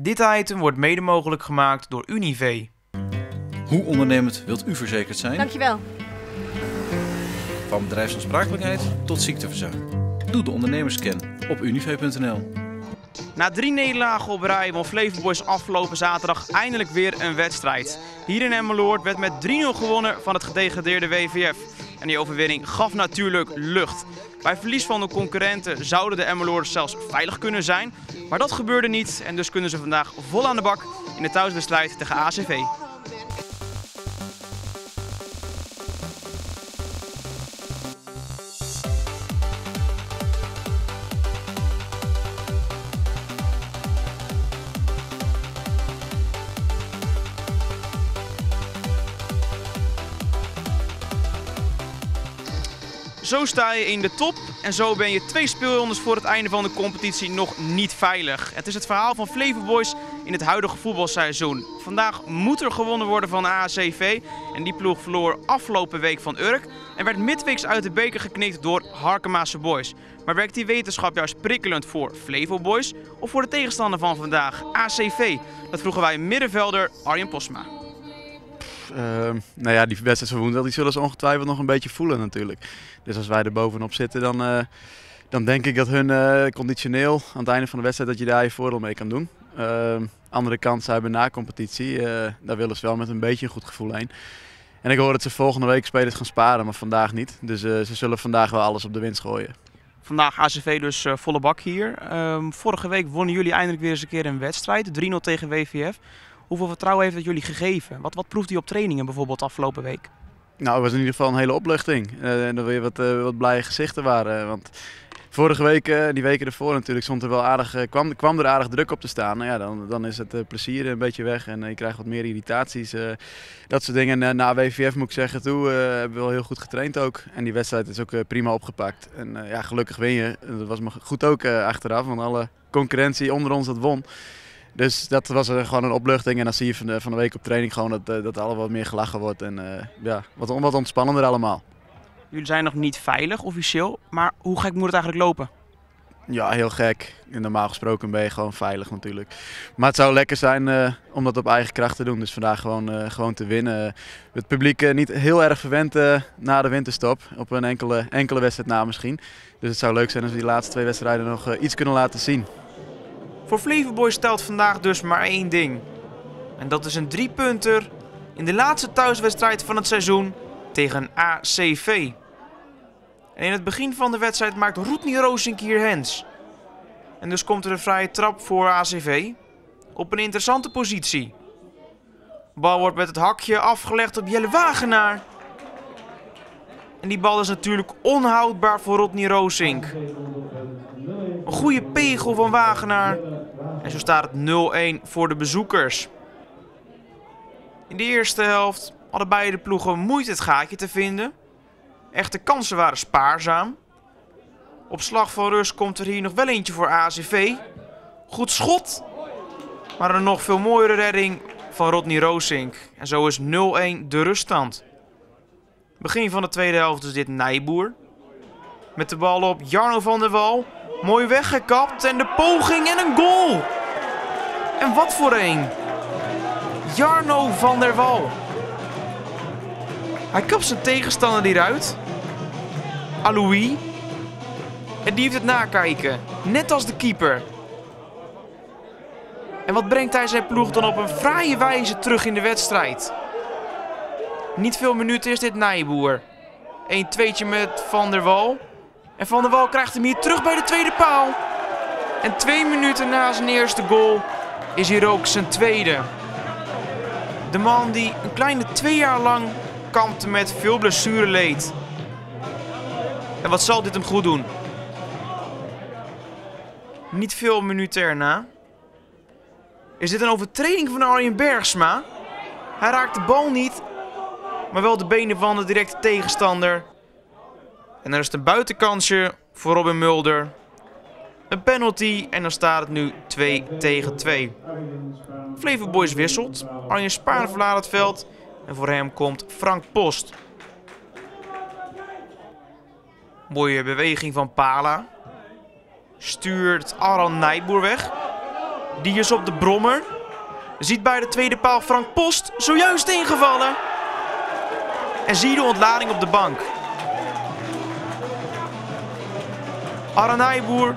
Dit item wordt mede mogelijk gemaakt door Unive. Hoe ondernemend wilt u verzekerd zijn? Dankjewel. Van bedrijfsaansprakelijkheid tot ziekteverzuim. Doe de ondernemerscan op unive.nl. Na drie nederlagen op rij won Flevo Boys afgelopen zaterdag eindelijk weer een wedstrijd. Hier in Emmeloord werd met 3-0 gewonnen van het gedegradeerde WVF. En die overwinning gaf natuurlijk lucht. Bij verlies van de concurrenten zouden de Emmeloorders zelfs veilig kunnen zijn. Maar dat gebeurde niet en dus kunnen ze vandaag vol aan de bak in de thuiswedstrijd tegen ACV. Zo sta je in de top en zo ben je twee speelrondes voor het einde van de competitie nog niet veilig. Het is het verhaal van Flevo Boys in het huidige voetbalseizoen. Vandaag moet er gewonnen worden van ACV en die ploeg verloor afgelopen week van Urk en werd midweeks uit de beker geknikt door Harkemaase Boys. Maar werkt die wetenschap juist prikkelend voor Flevo Boys of voor de tegenstander van vandaag, ACV? Dat vroegen wij middenvelder Arjen Posma. Uh, nou ja, die wedstrijd van woensdag die zullen ze ongetwijfeld nog een beetje voelen natuurlijk. Dus als wij er bovenop zitten, dan, uh, dan denk ik dat hun uh, conditioneel aan het einde van de wedstrijd dat je daar je voordeel mee kan doen. Uh, andere kant, ze hebben na competitie, daar willen ze wel met een beetje een goed gevoel heen. En ik hoor dat ze volgende week spelers gaan sparen, maar vandaag niet. Dus ze zullen vandaag wel alles op de winst gooien. Vandaag ACV dus volle bak hier. Ehm, vorige week wonnen jullie eindelijk weer eens een keer een wedstrijd, 3-0 tegen WVF. Hoeveel vertrouwen heeft dat jullie gegeven? Wat, wat proeft u op trainingen bijvoorbeeld afgelopen week? Nou, het was in ieder geval een hele opluchting. Uh, en er weer wat, uh, wat blije gezichten waren. Want vorige week, die weken ervoor natuurlijk, stond er wel aardig, kwam, kwam er aardig druk op te staan. Nou ja, dan, dan is het plezier een beetje weg en je krijgt wat meer irritaties. dat soort dingen. En na WVF moet ik zeggen, toe hebben we wel heel goed getraind ook. En die wedstrijd is ook prima opgepakt. En ja, gelukkig win je. Dat was me goed ook achteraf, want alle concurrentie onder ons dat won. Dus dat was gewoon een opluchting. En dan zie je van de, van de week op training gewoon dat, dat er wat meer gelachen wordt. En uh, ja, wat, wat ontspannender allemaal. Jullie zijn nog niet veilig officieel, maar hoe gek moet het eigenlijk lopen? Ja, heel gek. Normaal gesproken ben je gewoon veilig natuurlijk. Maar het zou lekker zijn uh, om dat op eigen kracht te doen. Dus vandaag gewoon, uh, gewoon te winnen. Het publiek niet heel erg verwend na de winterstop. Op een enkele, enkele wedstrijd na misschien. Dus het zou leuk zijn als we die laatste twee wedstrijden nog iets kunnen laten zien. Voor Flevoboy stelt vandaag dus maar één ding. En dat is een driepunter in de laatste thuiswedstrijd van het seizoen tegen ACV. En in het begin van de wedstrijd maakt Roetny Roosink hier hens. En dus komt er een vrije trap voor ACV. Op een interessante positie. Bal wordt met het hakje afgelegd op Jelle Wagenaar. En die bal is natuurlijk onhoudbaar voor Rodney Roosink. Een goede pegel van Wagenaar. En zo staat het 0-1 voor de bezoekers. In de eerste helft hadden beide ploegen moeite het gaatje te vinden. Echte kansen waren spaarzaam. Op slag van rust komt er hier nog wel eentje voor ACV. Goed schot. Maar een nog veel mooiere redding van Rodney Roosink. En zo is 0-1 de ruststand. Begin van de tweede helft is dit Nijboer. Met de bal op Jarno van der Wal. Mooi weggekapt en de poging en een goal. En wat voor een. Jarno van der Wal. Hij kapt zijn tegenstander hieruit. Aloui. En die heeft het nakijken. Net als de keeper. En wat brengt hij zijn ploeg dan op een fraaie wijze terug in de wedstrijd? Niet veel minuten is dit Nijboer. 1 2 met Van der Wal. En Van der Wal krijgt hem hier terug bij de tweede paal. En twee minuten na zijn eerste goal is hier ook zijn tweede. De man die een kleine twee jaar lang kampte met veel blessureleed. En wat zal dit hem goed doen? Niet veel minuten erna. Is dit een overtreding van Arjen Bergsma? Hij raakt de bal niet, maar wel de benen van de directe tegenstander. En er is een buitenkansje voor Robin Mulder. Een penalty en dan staat het nu 2 tegen 2. Flevo Boys wisselt. Arjen Spaan verlaat het veld. En voor hem komt Frank Post. Mooie beweging van Pala. Stuurt Aran Nijboer weg. Die is op de brommer. Ziet bij de tweede paal Frank Post zojuist ingevallen. En zie de ontlading op de bank. Aranijboer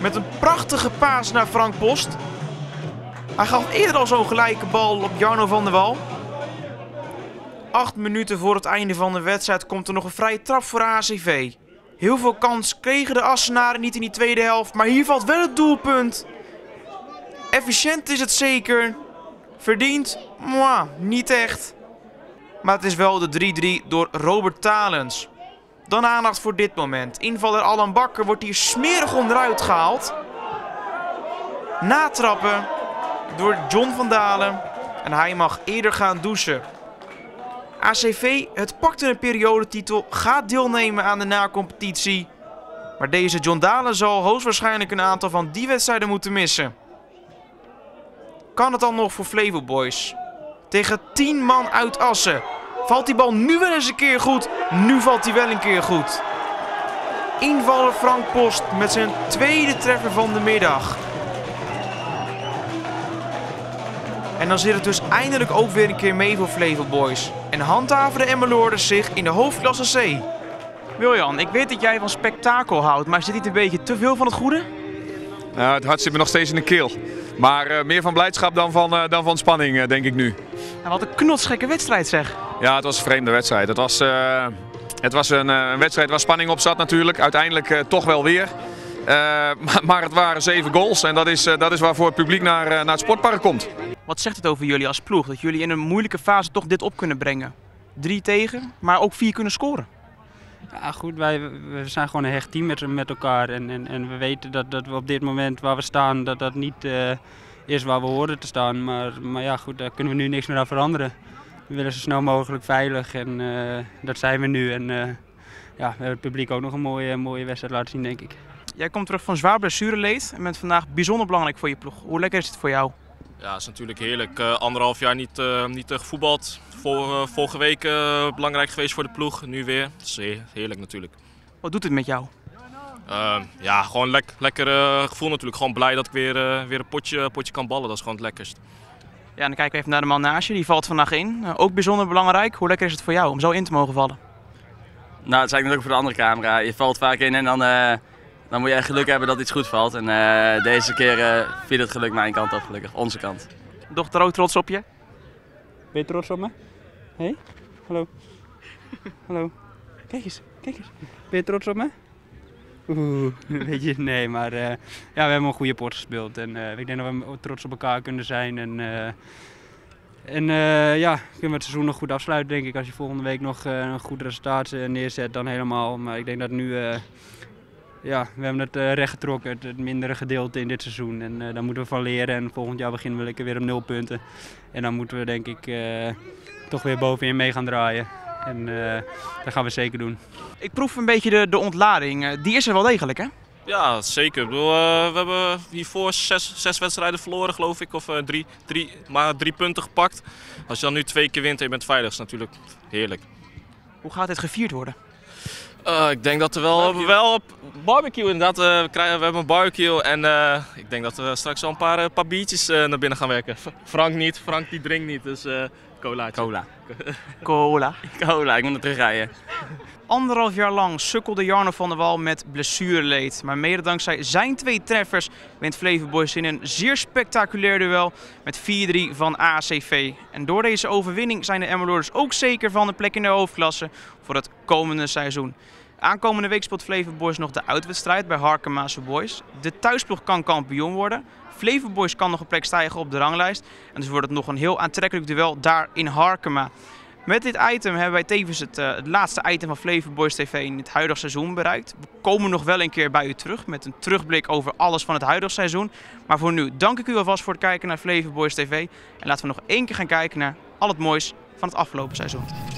met een prachtige paas naar Frank Post. Hij gaf eerder al zo'n gelijke bal op Jarno van der Wal. Acht minuten voor het einde van de wedstrijd komt er nog een vrije trap voor ACV. Heel veel kans kregen de Assenaren niet in die tweede helft, maar hier valt wel het doelpunt. Efficiënt is het zeker. Verdiend? Mwah, niet echt. Maar het is wel de 3-3 door Robert Talens. Dan aandacht voor dit moment. Invaller Alan Bakker wordt hier smerig onderuit gehaald. Natrappen door John van Dalen. En hij mag eerder gaan douchen. ACV, het pakte een periodetitel, gaat deelnemen aan de nacompetitie. Maar deze John Dalen zal hoogstwaarschijnlijk een aantal van die wedstrijden moeten missen. Kan het dan nog voor Flevo Boys? Tegen 10 man uit Assen. Valt die bal nu wel eens een keer goed? Nu valt hij wel een keer goed. Invaller Frank Post met zijn tweede treffer van de middag. En dan zit het dus eindelijk ook weer een keer mee voor Flevo Boys. En handhaven de Emmeloorders zich in de hoofdklasse C. Wiljan, ik weet dat jij van spektakel houdt, maar zit niet een beetje te veel van het goede? Nou, het hart zit me nog steeds in de keel. Maar uh, meer van blijdschap dan van, uh, dan van spanning, uh, denk ik nu. En wat een knotsgekke wedstrijd zeg. Ja, het was een vreemde wedstrijd. Het was, het was een, een, wedstrijd waar spanning op zat natuurlijk. Uiteindelijk toch wel weer. Maar, maar, het waren zeven goals en dat is, dat is waarvoor het publiek naar, naar het sportpark komt. Wat zegt het over jullie als ploeg? Dat jullie in een moeilijke fase toch dit op kunnen brengen? Drie tegen, maar ook vier kunnen scoren. Ja, goed, wij we zijn gewoon een hecht team met, met elkaar. En, en, en we weten dat, dat we op dit moment waar we staan, dat dat niet uh, is waar we horen te staan. Maar, maar ja, goed, daar kunnen we nu niks meer aan veranderen. We willen zo snel mogelijk veilig en uh, dat zijn we nu. En uh, ja, we hebben het publiek ook nog een mooie, mooie wedstrijd laten zien, denk ik. Jij komt terug van zwaar blessureleed en bent vandaag bijzonder belangrijk voor je ploeg. Hoe lekker is het voor jou? Ja, het is natuurlijk heerlijk. Uh, anderhalf jaar niet, uh, niet uh, gevoetbald. Vor, vorige week belangrijk geweest voor de ploeg. Nu weer. Het is heerlijk natuurlijk. Wat doet het met jou? Ehm, ja, gewoon le lekker gevoel natuurlijk. Gewoon blij dat ik weer, weer een potje, potje kan ballen. Dat is gewoon het lekkerst. Ja, en dan kijken we even naar de man naast je. Die valt vandaag in. ook bijzonder belangrijk. Hoe lekker is het voor jou om zo in te mogen vallen? Nou, dat zei ik net ook voor de andere camera. Je valt vaak in en dan dan moet je echt geluk hebben dat iets goed valt. En uh, deze keer uh, viel het geluk mijn kant op, gelukkig. Onze kant. Dochter ook trots op je? Ben je trots op me? Hé? Hey? Hallo? Hallo? Kijk eens, kijk eens. Ben je trots op me? Oeh, weet je, nee, maar uh, ja, we hebben een goede pot gespeeld. En ik denk dat we trots op elkaar kunnen zijn. En, en ja, kunnen we het seizoen nog goed afsluiten, denk ik. Als je volgende week nog een goed resultaat neerzet, dan helemaal. Maar ik denk dat nu ja, we hebben het recht getrokken, het, mindere gedeelte in dit seizoen. En daar moeten we van leren. En volgend jaar beginnen we lekker weer op nul punten. En dan moeten we denk ik toch weer bovenin mee gaan draaien. En dat gaan we zeker doen. Ik proef een beetje de, de ontlading. die is er wel degelijk, hè? Ja, zeker. Ik bedoel, we hebben hiervoor zes, zes wedstrijden verloren, geloof ik. Of drie, drie, maar drie punten gepakt. Als je dan nu twee keer wint en je bent veilig, is natuurlijk heerlijk. Hoe gaat dit gevierd worden? Uh, ik denk dat er wel, barbecue. wel barbecue inderdaad. Uh, we, krijgen, we hebben een barbecue en uh, ik denk dat we straks al een paar, paar biertjes naar binnen gaan werken. Frank niet, Frank die drinkt niet, dus cola. Cola. cola. Cola, ik moet er terugrijden. Anderhalf jaar lang sukkelde Jarno van der Wal met blessureleed. Maar mede dankzij zijn twee treffers wint Flevo Boys in een zeer spectaculair duel met 4-3 van ACV. En door deze overwinning zijn de Emmeloorders ook zeker van de plek in de hoofdklasse voor het komende seizoen. Aankomende week speelt Flevo Boys nog de uitwedstrijd bij Harkemaanse Boys. De thuisploeg kan kampioen worden. Flevo Boys kan nog een plek stijgen op de ranglijst. En dus wordt het nog een heel aantrekkelijk duel daar in Harkema. Met dit item hebben wij tevens het, het laatste item van Flevo Boys TV in het huidige seizoen bereikt. We komen nog wel een keer bij u terug met een terugblik over alles van het huidige seizoen. Maar voor nu dank ik u alvast voor het kijken naar Flevo Boys TV. En laten we nog één keer gaan kijken naar al het moois van het afgelopen seizoen.